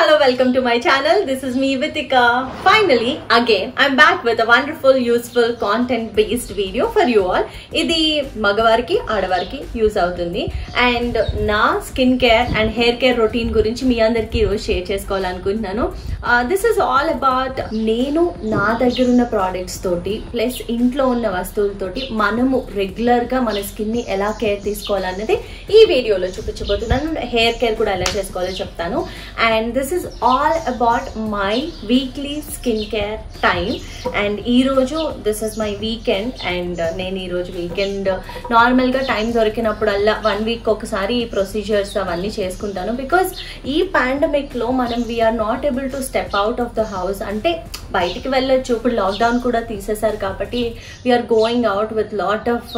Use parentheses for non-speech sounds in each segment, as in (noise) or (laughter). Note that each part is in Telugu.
hello, welcome to my channel. This is me, Vitika. Finally, again, I'm back with a wonderful, useful, content-based video for you all. ఇది మగవారికి ఆడవారికి యూజ్ అవుతుంది అండ్ నా skin care and hair care routine గురించి మీ అందరికీ ఈరోజు షేర్ చేసుకోవాలనుకుంటున్నాను దిస్ ఇస్ ఆల్ అబౌట్ నేను నా దగ్గర ఉన్న ప్రోడక్ట్స్ తోటి ప్లస్ ఇంట్లో ఉన్న వస్తువులతోటి మనము రెగ్యులర్గా మన స్కిన్ని ఎలా కేర్ తీసుకోవాలన్నది ఈ వీడియోలో చూపించబోతున్నాను హెయిర్ కేర్ కూడా ఎలా చేసుకోవాలో చెప్తాను and this is all about my weekly skin care time and ఈరోజు this is my weekend and నేను ఈరోజు వీకెండ్ నార్మల్గా టైం దొరికినప్పుడల్లా వన్ వీక్ ఒకసారి ఈ ప్రొసీజర్స్ అవన్నీ చేసుకుంటాను. బికాస్ ఈ పాండమిక్లో మనం we're not able to step out of the house అంటే బయటికి వెళ్ళొచ్చు. ఇప్పుడు లాక్డౌన్ కూడా తీసేశారు కాబట్టి we're going out with lot of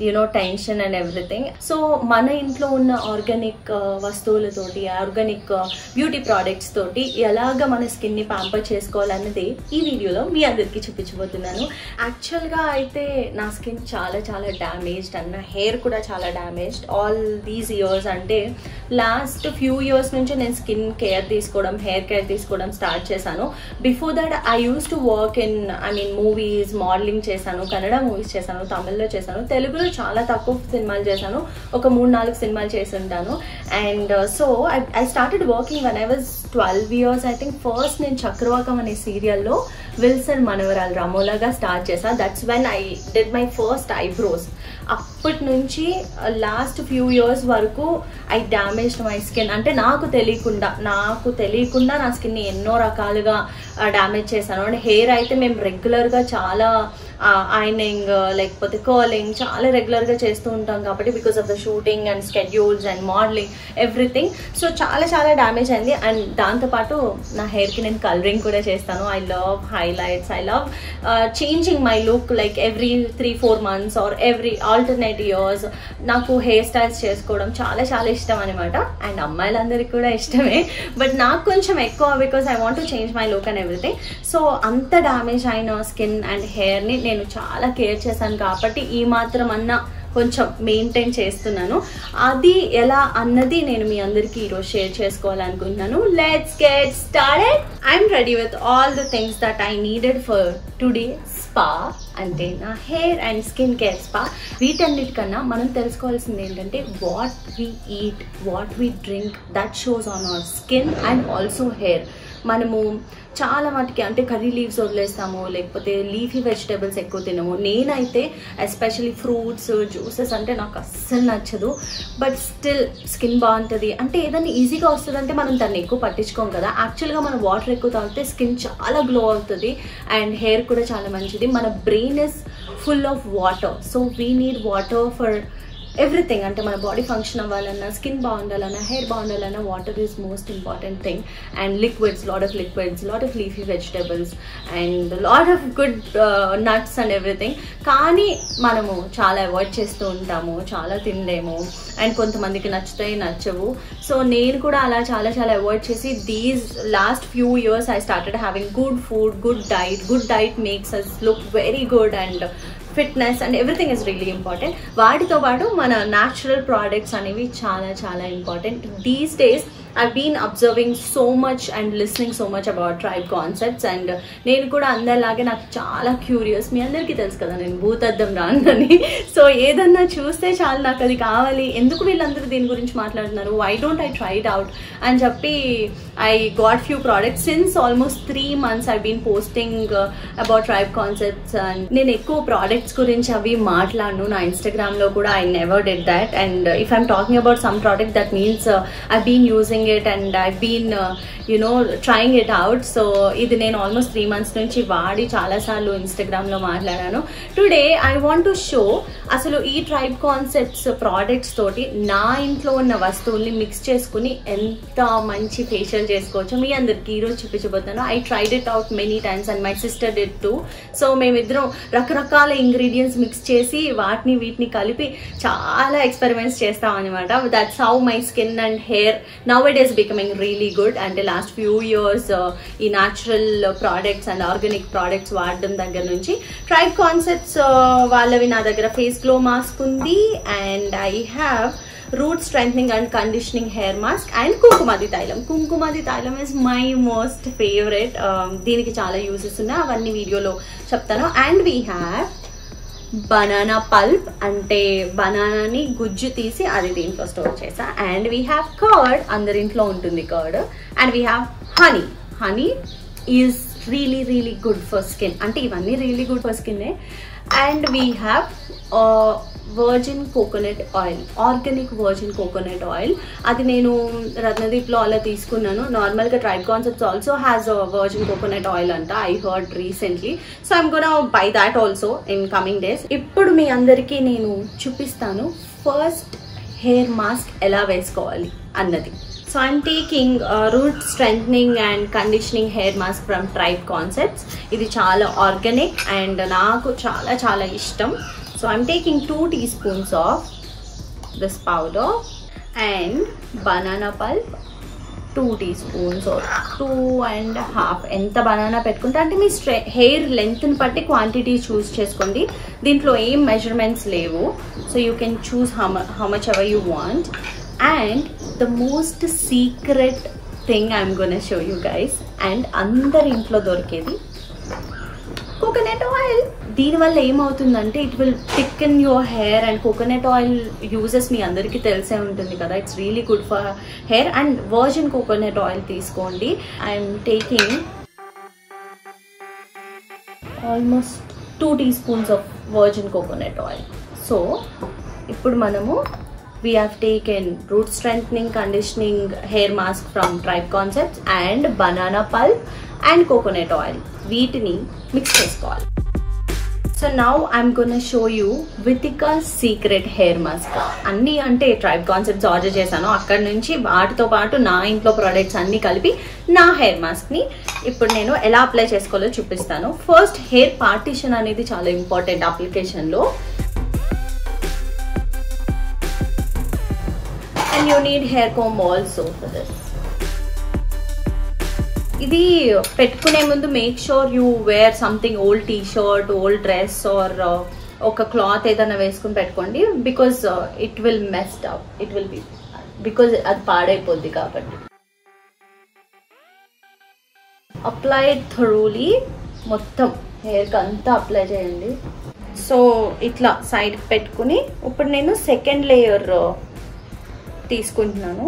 you know tension and everything so మన ఇంట్లో ఉన్న ఆర్గానిక్ uh, వస్తువులతోటి ఆర్గానిక్ బ్యూటీ ప్రోడక్ట్స్ తోటి ఎలాగ మన స్కిన్ని ప్యాంపర్ చేసుకోవాలన్నది ఈ వీడియోలో మీ అందరికీ చూపించబోతున్నాను. యాక్చువల్గా అయితే నా స్కిన్ చాలా చాలా డ్యామేజ్డ్ అన్న హెయిర్ కూడా చాలా డ్యామేజ్డ్ ఆల్ దీస్ ఇయర్స్ అంటే లాస్ట్ ఫ్యూ ఇయర్స్ నుంచి నేను స్కిన్ కేర్ తీసుకోవడం హెయిర్ కేర్ తీసుకోవడం స్టార్ట్ చేశాను. Before that I use to work in I mean movies modelling చేశాను కన్నడ మూవీస్ చేశాను తమిళ్ళో చేశాను తెలుగులో చాలా తక్కువ సినిమాలు చేశాను. ఒక మూడు నాలుగు సినిమాలు చేసి ఉంటాను and so I I started working one I was twelve years I think first నేను చక్రవాకం అనే సీరియల్లో విల్సన్ మనవరాలు రమోలాగా స్టార్ట్ చేశాను that's when I did my first eyebrows అప్పటి నుంచి లాస్ట్ uh, ఫ్యూ ఇయర్స్ వరకు ఐ డ్యామేజ్ మై స్కిన్ అంటే నాకు తెలియకుండా నాకు తెలియకుండా నా స్కిన్ని ఎన్నో రకాలుగా uh, డ్యామేజ్ చేశాను. అండ్ హెయిర్ అయితే మేము రెగ్యులర్గా చాలా uh, ఐనింగ్ లేకపోతే కర్లింగ్ చాలా రెగ్యులర్గా చేస్తూ ఉంటాం కాబట్టి because of the shooting and schedules and modelling everything so చాలా చాలా డ్యామేజ్ అయింది. అండ్ దాంతోపాటు నా హెయిర్కి నేను కలరింగ్ కూడా చేస్తాను. I love highlights I love changing my look like every three four months or every alternate years నాకు హెయిర్ స్టైల్స్ చేసుకోవడం చాలా చాలా ఇష్టం అనమాట అండ్ అమ్మాయిలందరికీ కూడా ఇష్టమే. బట్ నాకు కొంచెం ఎక్కువ because I want to change my look and everything so అంత డ్యామేజ్ అయిన స్కిన్ అండ్ హెయిర్ని నేను చాలా కేర్ చేశాను కాబట్టి ఈ మాత్రం అన్న కొంచెం మెయింటైన్ చేస్తున్నాను. అది ఎలా అన్నది నేను మీ అందరికీ ఈరోజు షేర్ చేసుకోవాలనుకుంటున్నాను. Let's get started I'm ready with all the things that I needed for today spa అంటే నా hair and skin care spa వీటన్నిటికన్నా మనం తెలుసుకోవాల్సింది ఏంటంటే what we eat what we drink that shows on our skin and also hair మనము చాలా మటుకి అంటే కర్రీ లీవ్స్ వదిలేస్తాము లేకపోతే లీఫీ వెజిటేబుల్స్ ఎక్కువ తినము. నేనైతే ఎస్పెషలీ ఫ్రూట్స్ జ్యూసెస్ అంటే నాకు అస్సలు నచ్చదు. బట్ స్టిల్ స్కిన్ బాగుంటుంది. అంటే ఏదైనా ఈజీగా వస్తుందంటే మనం దాన్ని ఎక్కువ పట్టించుకోం కదా. యాక్చువల్గా మనం వాటర్ ఎక్కువ తాగితే స్కిన్ చాలా గ్లో అవుతుంది. అండ్ హెయిర్ కూడా చాలా మంచిది. మన brain is full of water. So we need water for everything అంటే మన బాడీ ఫంక్షన్ అవ్వాలన్నా స్కిన్ బాగుండాలన్నా hair బాగుండాలన్నా water is most important thing and liquids lot of liquids lot of leafy vegetables and lot of good nuts and everything కానీ మనము చాలా అవాయిడ్ చేస్తూ ఉంటాము చాలా తినలేము. అండ్ కొంతమందికి నచ్చుతాయి నచ్చవు. సో నేను కూడా అలా చాలా చాలా అవాయిడ్ చేసి these last few years I started having good food good diet good diet makes us look very good and fitness and everything is really important. వాటితో పాటు మన న్యాచురల్ ప్రోడక్ట్స్ అనేవి చాలా చాలా important these days I been observing so much and listening so much about Tribe Concepts and నేను కూడా అందరిలాగే నాకు చాలా క్యూరియస్ మీ అందరికీ తెలుసు కదా నేను భూతద్దం రానని సో (laughs) ఏదన్నా చూస్తే చాలు నాకు అది కావాలి. ఎందుకు వీళ్ళందరూ దీని గురించి మాట్లాడుతున్నారు? Why don't I tried out అని చెప్పి I got few products since almost three months I been posting about Tribe Concepts and నేను ఎక్కువ ప్రోడక్ట్స్ గురించి అవి మాట్లాడను. నా ఇన్స్టాగ్రామ్లో కూడా I never did that and if I'm talking about some product that means I been using it and I been you know trying it out so ఇది నేను ఆల్మోస్ట్ త్రీ మంత్స్ నుంచి వాడి చాలాసార్లు ఇన్స్టాగ్రామ్లో మాట్లాడాను. Today I want to show అసలు ఈ ట్రైబ్ కాన్సెప్ట్స్ ప్రోడక్ట్స్ తోటి నా ఇంట్లో ఉన్న వస్తువుల్ని మిక్స్ చేసుకుని ఎంత మంచి ఫేషియల్ చేసుకోవచ్చు. మీ అందరికి ఈరోజు చూపించబోతున్నాను. I tried it out many times and my sister did too so మేమిద్దరం రకరకాల ఇంగ్రీడియంట్స్ మిక్స్ చేసి వాటిని వీటిని కలిపి చాలా ఎక్స్పెరిమెంట్స్ చేస్తాం అనమాట that's how my skin and hair now it is becoming really good అంటే లాస్ట్ ఫ్యూ ఇయర్స్ ఈ natural products and organic products వాడడం దగ్గర నుంచి ట్రైబ్ కాన్సెప్ట్స్ uh, వాళ్ళవి నా దగ్గర ఫేస్ గ్లో మాస్క్ ఉంది. And I have root strength and conditioning hair mask and Kumkumadi Tailam Kumkumadi Tailam is my most favourite దీనికి చాలా యూజెస్ ఉన్నాయి. అవన్నీ వీడియోలో చెప్తాను. And we have banana pulp అంటే బనానాని గుజ్జు తీసి అది దీంట్లో స్టోర్ చేసా. అండ్ వీ హ్యావ్ కర్డ్ అందరింట్లో ఉంటుంది curd and we have honey honey is really really good for skin అంటే ఇవన్నీ really good for and we have virgin coconut oil organic virgin coconut oil అది నేను రత్నదీప్లో అలా తీసుకున్నాను. నార్మల్గా Tribe Concepts also has virgin coconut oil అంట. I heard recently so I'm gonna by that also in coming days ఇప్పుడు మీ అందరికీ నేను చూపిస్తాను ఫస్ట్ హెయిర్ మాస్క్ ఎలా వేసుకోవాలి అన్నది. So I'm taking root strength and conditioning hair mask from Tribe Concepts ఇది చాలా ఆర్గానిక్ అండ్ నాకు చాలా చాలా ఇష్టం. So I'm taking two tea spoons of this powder and banana pulp two tea spoons two and half ఎంత బనానా పెట్టుకుంటే అంటే మీ స్ట్రె హెయిర్ లెంత్ని బట్టి క్వాంటిటీ చూస్ చేసుకోండి. దీంట్లో ఏం మెజర్మెంట్స్ లేవు. So you can choose hmm how much ever you want and the most secret thing I'm gonna show you guys and అందరి ఇంట్లో దొరికేది కోకోనట్ ఆయిల్ దీనివల్ల ఏమవుతుందంటే it will thick in your hair and coconut oil uses మీ అందరికీ తెలిసే ఉంటుంది కదా. It's really good for hair and virgin coconut oil తీసుకోండి. I'm taking almost two tea spoons of virgin coconut oil so ఇప్పుడు మనము we have taken root strengthening conditioning hair mask from tribe concepts and banana pulp and coconut oil. వీటిని మిక్స్ చేసుకోవాలి. So now I'm gonna show you Vithika secret hair mask అన్నీ అంటే ట్రైబ్ కాన్సెప్ట్స్ ఆర్డర్ చేశాను. అక్కడ నుంచి వాటితో పాటు నా ఇంట్లో ప్రోడక్ట్స్ అన్నీ కలిపి నా హెయిర్ మాస్క్ని ఇప్పుడు నేను ఎలా అప్లై చేసుకోవాలో చూపిస్తాను. ఫస్ట్ హెయిర్ పార్టీషన్ అనేది చాలా ఇంపార్టెంట్ అప్లికేషన్లో and you need hair comb also for this ఇది పెట్టుకునే ముందు make sure you wear something old T shirt old dress or ఒక క్లాత్ ఏదైనా వేసుకుని పెట్టుకోండి because it will messed up it will be because అది పాడైపోద్ది కాబట్టి. అప్లై థరూలీ మొత్తం హెయిర్కి అంతా అప్లై చేయండి. సో ఇట్లా సైడ్ పెట్టుకుని ఇప్పుడు నేను సెకండ్ లేయర్ తీసుకుంటున్నాను.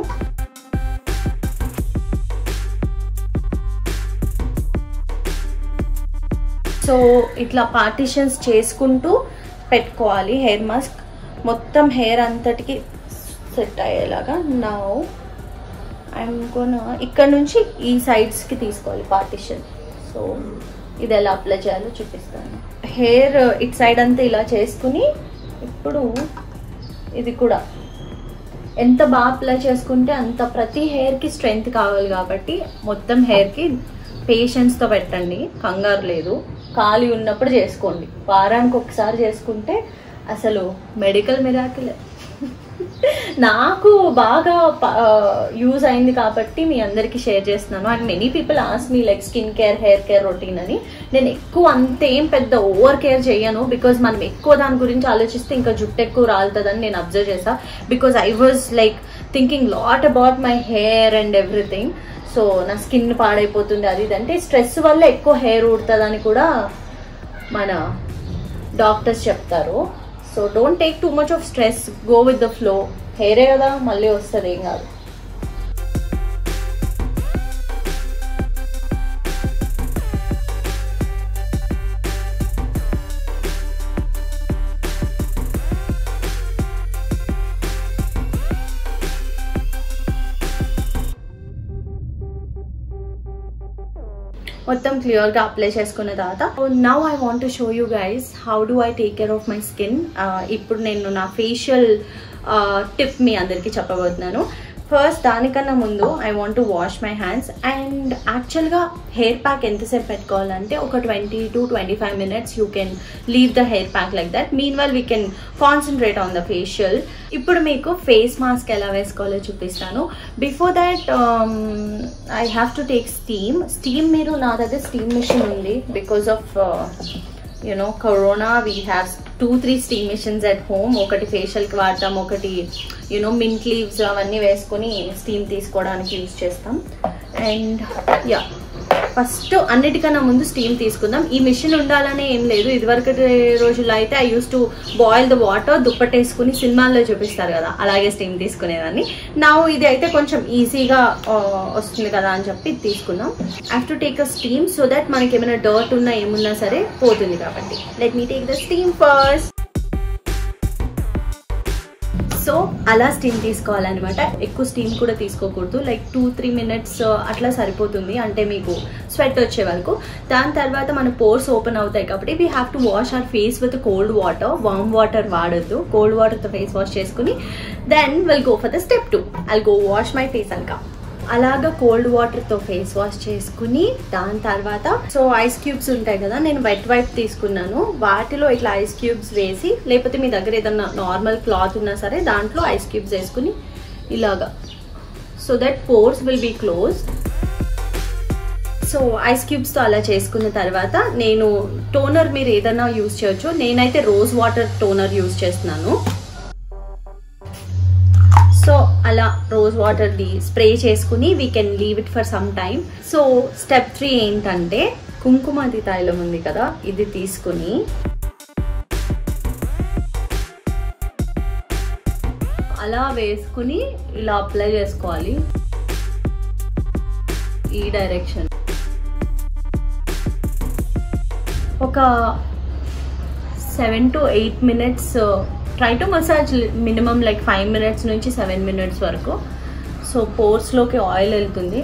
సో ఇట్లా పార్టిషన్స్ చేసుకుంటూ పెట్టుకోవాలి హెయిర్ మాస్క్. మొత్తం హెయిర్ అంతటికి సెట్ అయ్యేలాగా నా ఐఎమ్ కొన ఇక్కడ నుంచి ఈ సైడ్స్కి తీసుకోవాలి పార్టిషన్ సో ఇది ఎలా అప్లై చేయాలో చూపిస్తాను. హెయిర్ ఇట్ సైడ్ అంతా ఇలా చేసుకుని ఇప్పుడు ఇది కూడా ఎంత బాగా అప్లై చేసుకుంటే అంత ప్రతి హెయిర్కి స్ట్రెంగ్త్ కావాలి కాబట్టి మొత్తం హెయిర్కి పేషెన్స్తో పెట్టండి. కంగారు లేదు. ఖాళీ ఉన్నప్పుడు చేసుకోండి. వారానికి ఒకసారి చేసుకుంటే అసలు మెడికల్ మిరాకిల్ నాకు బాగా యూజ్ అయింది కాబట్టి మీ అందరికీ షేర్ చేస్తున్నాను. And many people ask me like skin care hair care routine అని. నేను ఎక్కువ అంతేం పెద్ద ఓవర్ కేర్ చేయను బికాజ్ మనం ఎక్కువ దాని గురించి ఆలోచిస్తే ఇంకా జుట్టు ఎక్కువ రాలుతుందని నేను అబ్జర్వ్ చేసా because I was like thinking lot about my hair and everything so నా స్కిన్ పాడైపోతుంది అది ఇది అంటే స్ట్రెస్ వల్ల ఎక్కువ హెయిర్ ఊడుతుందని కూడా మన డాక్టర్స్ చెప్తారు. So don't take too much of stress go with the flow హెయిరే కదా మళ్ళీ వస్తుంది ఏం కాదు. మొత్తం క్లియర్గా అప్లై చేసుకున్న తర్వాత now I want to show you guys how do I take care of my skin ఇప్పుడు నేను నా ఫేషియల్ టిప్ uh, మీ అందరికీ చెప్పబోతున్నాను. ఫస్ట్ దానికన్నా ముందు I want to wash my hands and యాక్చువల్గా హెయిర్ ప్యాక్ ఎంతసేపు పెట్టుకోవాలంటే ఒక twenty to twenty five minutes you can leave the hair pack like that mean well we can concentrate on the facial ఇప్పుడు మీకు ఫేస్ మాస్క్ ఎలా వేసుకోవాలో చూపిస్తాను. Before that I have to take steam steam మీరు నా దగ్గర స్టీమ్ మిషన్ ఉంది. Because of you know corona we have two three steam machines at home ఒకటి ఫేషియల్కి వాడతాం ఒకటి యూనో మింట్ లీవ్స్ అవన్నీ వేసుకొని స్టీమ్ తీసుకోవడానికి యూజ్ చేస్తాం. అండ్ యా ఫస్ట్ అన్నిటికన్నా ముందు స్టీమ్ తీసుకుందాం. ఈ మిషన్ ఉండాలనే ఏం లేదు. ఇదివరకు రోజుల్లో అయితే I use to boil the water దుప్పటేసుకుని సినిమాల్లో చూపిస్తారు కదా. అలాగే స్టీమ్ తీసుకునేదాన్ని. నా ఇది అయితే కొంచెం ఈజీగా వస్తుంది కదా అని చెప్పి తీసుకుందాం. I to take a steam so that మనకి ఏమైనా డర్ట్ ఉన్నా ఏమున్నా సరే పోతుంది కాబట్టి. Let me take the steam first so అలా స్టీమ్ తీసుకోవాలన్నమాట. ఎక్కువ స్టీమ్ కూడా తీసుకోకూడదు. Like two three minutes uh, అట్లా సరిపోతుంది అంటే మీకు స్వెట్ వచ్చే వరకు. దాని తర్వాత మన పోర్స్ ఓపెన్ అవుతాయి కాబట్టి we have to wash our face with cold water warm water వాడద్దు. Cold వాటర్తో ఫేస్ వాష్ చేసుకుని then will go for the step two I'll go wash my face అంకా అలాగా కోల్డ్ వాటర్తో ఫేస్ వాష్ చేసుకుని దాని తర్వాత సో ఐస్ క్యూబ్స్ ఉంటాయి కదా నేను వెట్ వైప్ తీసుకున్నాను. వాటిలో ఇట్లా ఐస్ క్యూబ్స్ వేసి లేకపోతే మీ దగ్గర ఏదన్నా నార్మల్ క్లాత్ ఉన్నా సరే దాంట్లో ఐస్ క్యూబ్స్ వేసుకుని ఇలాగా. So that pores will be close so ice క్యూబ్స్తో అలా చేసుకున్న తర్వాత నేను టోనర్ మీరు ఏదైనా యూస్ చేయొచ్చు. నేనైతే రోజ్ వాటర్ టోనర్ యూస్ చేస్తున్నాను. సో అలా రోజ్ వాటర్ది స్ప్రే చేసుకుని we can leave it for some time so step three ఏంటంటే కుంకుమది తైలం ఉంది కదా ఇది తీసుకుని అలా వేసుకుని ఇలా అప్లై చేసుకోవాలి. ఈ డైరెక్షన్ ఒక seven to eight minutes try to massage minimum like five minutes నుంచి సెవెన్ మినిట్స్ వరకు. సో పోర్స్లోకి ఆయిల్ వెళ్తుంది.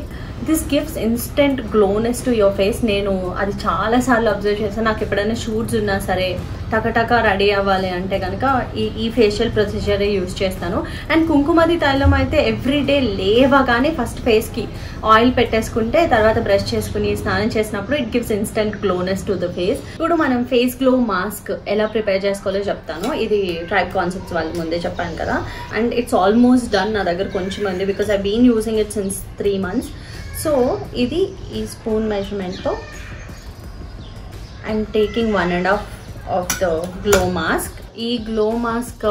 This gives instant glowness to your face నేను అది చాలాసార్లు అబ్జర్వ్ చేస్తాను నాకు ఎప్పుడైనా షూట్స్ ఉన్నా సరే టకటక రెడీ అవ్వాలి అంటే కనుక ఈ ఈ ఫేషియల్ ప్రొసీజరే యూజ్ చేస్తాను. అండ్ కుంకుమది తైలం అయితే ఎవ్రీ డే లేవగానే ఫస్ట్ ఫేస్కి ఆయిల్ పెట్టేసుకుంటే తర్వాత బ్రష్ చేసుకుని స్నానం చేసినప్పుడు it gives instant glowness to the face ఇప్పుడు మనం ఫేస్ గ్లో మాస్క్ ఎలా ప్రిపేర్ చేసుకోవాలో చెప్తాను. ఇది ట్రైబ్ కాన్సెప్ట్స్ వాళ్ళు ముందే చెప్పాను కదా. అండ్ ఇట్స్ ఆల్మోస్ట్ డన్ నా దగ్గర కొంచెం ఉంది because I been using it since three months so ఇది ఈ spoon మెజర్మెంట్తో and taking one and half of the glow mask ఈ గ్లో మాస్క్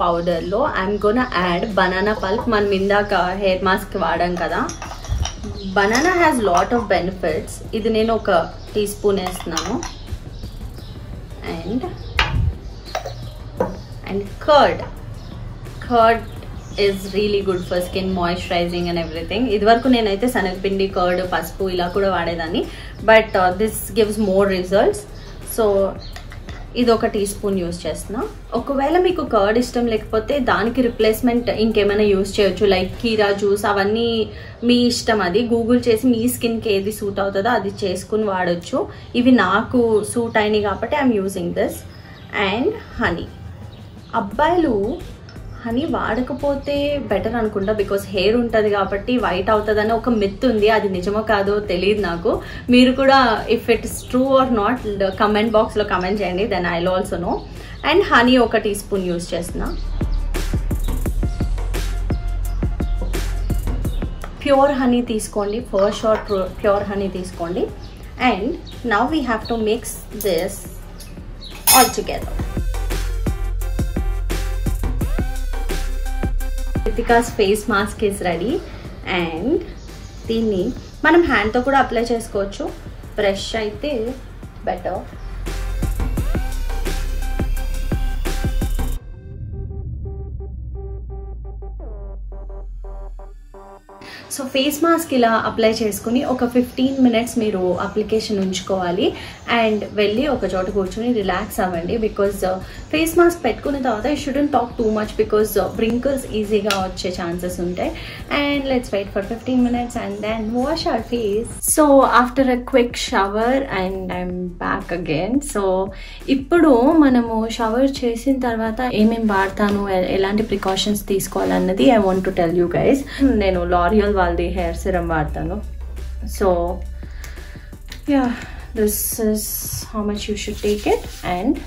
పౌడర్లో I'm gonna add banana pulp మనం ఇందాక హెయిర్ మాస్క్ వాడాం కదా. Banana has lot of benefits ఇది నేను ఒక టీ స్పూన్ వేస్తున్నాను. And and curd curd is really good for skin moisturizing and everything ఇదివరకు నేనైతే శనగపిండి కర్డ్ పసుపు ఇలా కూడా వాడేదాన్ని. But this gives more results so ఇది ఒక టీ స్పూన్ యూస్ చేస్తున్నా. ఒకవేళ మీకు కర్డ్ ఇష్టం లేకపోతే దానికి రిప్లేస్మెంట్ ఇంకేమైనా యూస్ చేయొచ్చు. లైక్ కీరా జ్యూస్ అవన్నీ మీ ఇష్టం అది. గూగుల్ చేసి మీ స్కిన్కి ఏది సూట్ అవుతుందో అది చేసుకుని వాడచ్చు. ఇవి నాకు సూట్ అయినాయి కాబట్టి I'm using this and honey అబ్బాయిలు హనీ వాడకపోతే బెటర్ అనుకుంటా బికాస్ హెయిర్ ఉంటుంది కాబట్టి వైట్ అవుతుందని ఒక మిత్ ఉంది అది నిజమో కాదో తెలియదు నాకు. మీరు కూడా if it's true or not comment బాక్స్లో కమెంట్ చేయండి then I also know and honey ఒక టీ స్పూన్ యూస్ చేస్తున్నా. ప్యూర్ హనీ తీసుకోండి ఫస్ట్ షార్ట్ ప్యూర్ హనీ తీసుకోండి. And now we have to mix this all together Ritika's face mask is ready and దీన్ని మనం హ్యాండ్తో కూడా అప్లై చేసుకోవచ్చు. బ్రష్ అయితే బెటర్ సో ఫేస్ మాస్క్ ఇలా అప్లై చేసుకుని ఒక ఫిఫ్టీన్ మినిట్స్ మీరు అప్లికేషన్ ఉంచుకోవాలి. అండ్ వెళ్ళి ఒక చోట కూర్చొని రిలాక్స్ అవ్వండి బికాజ్ ఫేస్ మాస్క్ పెట్టుకున్న తర్వాత you shouldn't talk too much because wrinkles ఈజీగా వచ్చే ఛాన్సెస్ ఉంటాయి. And let's wait for fifteen minutes and then wash our face so after a quick shower and I'm back again so ఇప్పుడు మనము షవర్ చేసిన తర్వాత ఏమేమి వాడతాను ఎలాంటి ప్రికాషన్స్ తీసుకోవాలన్నది I want to tell you guys నేను లారియల్ వాళ్ళది హెయిర్ సిరమ్ వాడతాను. So yeah this is how much you should take it and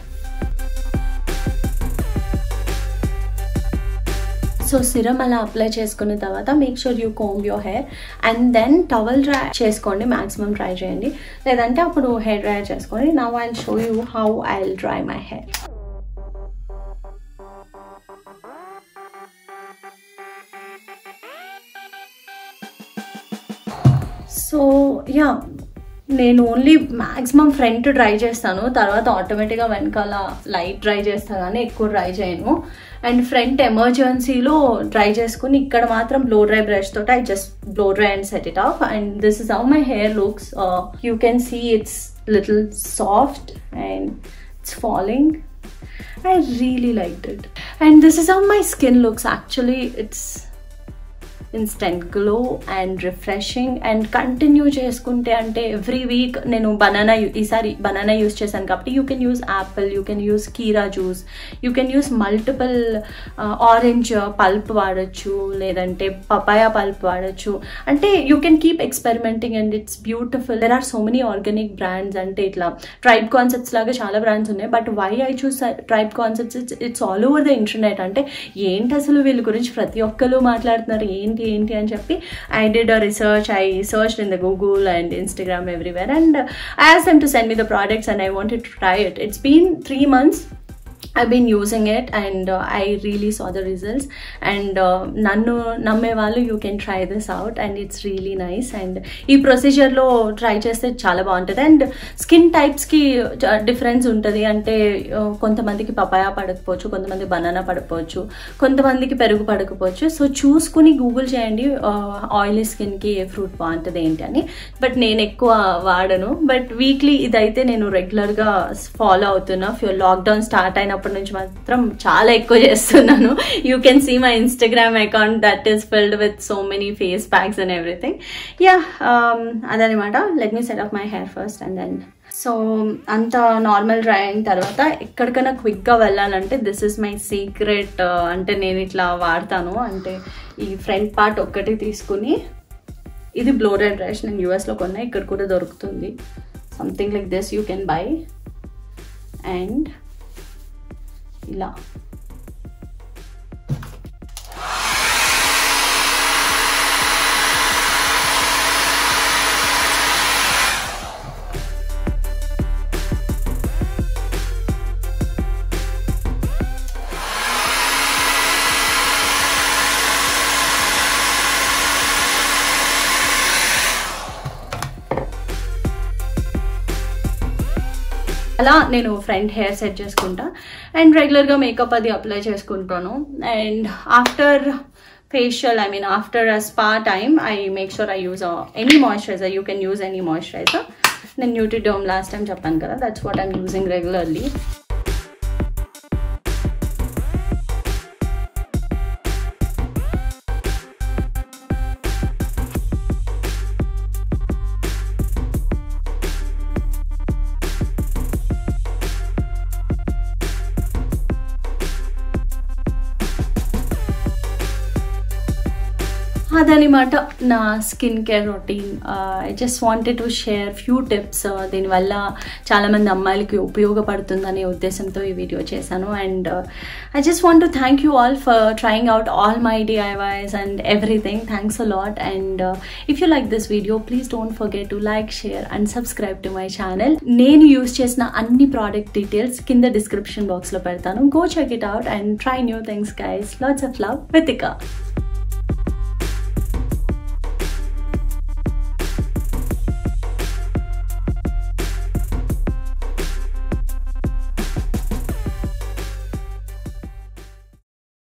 So serum ala apply cheskunna tarvata make sure you comb your hair and then towel dry cheskondi maximum dry cheyandi ledante appudu now i'll show you how i'll dry my hair. So yeah నేను ఓన్లీ మ్యాక్సిమం ఫ్రంట్ డ్రై చేస్తాను. తర్వాత ఆటోమేటిక్గా వెనకాల లైట్ డ్రై చేస్తాను కానీ ఎక్కువ డ్రై చేయను. అండ్ ఫ్రంట్ ఎమర్జెన్సీలో డ్రై చేసుకుని ఇక్కడ మాత్రం బ్లో డ్రై బ్రష్ తోటి I just blow dry and set it off and this is how my hair looks you can see it's little soft and it's following I really like it and this is how my skin looks actually it's instant glow and refreshing and continue చేసుకుంటే అంటే ఎవ్రీ వీక్ నేను బనానా ఈసారి బనానా యూస్ చేశాను కాబట్టి you can use apple you can use కీరా juice you can use multiple orange pulp వాడచ్చు లేదంటే పపాయా పల్ప్ వాడచ్చు. అంటే you can keep experimenting and it's beautiful there are so many organic brands అంటే ఇట్లా ట్రైబ్ కాన్సెప్ట్స్ లాగా చాలా బ్రాండ్స్ ఉన్నాయి. But why I choose Tribe Concepts it's it's all over the internet అంటే ఏంటి అసలు వీళ్ళ గురించి ప్రతి ఒక్కరు మాట్లాడుతున్నారు? ఏంటి ఏంటి అని చెప్పి I did a research I search in the Google and Instagram everywhere and I has them to send me the products and I wanted to try it it's been three months I been using it and I really saw the results and నన్ను నమ్మే వాళ్ళు you can try this out and it's really nice and ఈ ప్రొసీజర్లో ట్రై చేస్తే చాలా బాగుంటుంది. అండ్ స్కిన్ టైప్స్కి డిఫరెన్స్ ఉంటుంది. అంటే uh, కొంతమందికి పపాయా పడకపోవచ్చు కొంతమంది బనానా పడకపోవచ్చు కొంతమందికి పెరుగు పడకపోవచ్చు. సో చూసుకుని గూగుల్ చేయండి uh, ఆయిలీ స్కిన్కి ఏ ఫ్రూట్ బాగుంటుంది ఏంటి అని. బట్ నేను ఎక్కువ వాడను. బట్ వీక్లీ ఇదైతే నేను రెగ్యులర్గా ఫాలో అవుతున్నా. లాక్డౌన్ స్టార్ట్ అయినప్పుడు చిన్నప్పటి నుంచి మాత్రం చాలా ఎక్కువ చేస్తున్నాను. You can see my Instagram account that is filled with so many face packs and everything yeah అదనమాట let me set off my hair first and then so అంత నార్మల్ డ్రై అయిన తర్వాత ఎక్కడికైనా క్విక్గా వెళ్ళాలంటే దిస్ ఇస్ మై సీక్రెట్ అంటే నేను ఇట్లా వాడతాను. అంటే ఈ ఫ్రంట్ పార్ట్ ఒక్కటి తీసుకుని ఇది బ్లోడెడ్ బ్రష్ నేను యూఎస్లో కొన్నా ఇక్కడ కూడా దొరుకుతుంది. Something like this you can buy and ఇలా అలా నేను ఫ్రంట్ హెయిర్ సెట్ చేసుకుంటా. అండ్ రెగ్యులర్గా మేకప్ అది అప్లై చేసుకుంటాను. And after facial I mean after a spa time I make sure I use any moisturizer you can use any moisturizer నేను న్యూట్రిడోమ్ లాస్ట్ టైం చెప్పాను కదా that's what I'm using regularly అదనమాట నా skin care routine. I just wanted to share few tips దీనివల్ల చాలామంది అమ్మాయిలకి ఉపయోగపడుతుందనే ఉద్దేశంతో ఈ వీడియో చేశాను. And I just want to thank you all for trying out all my DIYs and everything thanks a lot and if you like this video please don't forget to like share and subscribe to my channel నేను యూస్ చేసిన అన్ని ప్రోడక్ట్ డీటెయిల్స్ కింద డిస్క్రిప్షన్ బాక్స్లో పెడతాను. Go check it out and try new things guys lots of love Vithika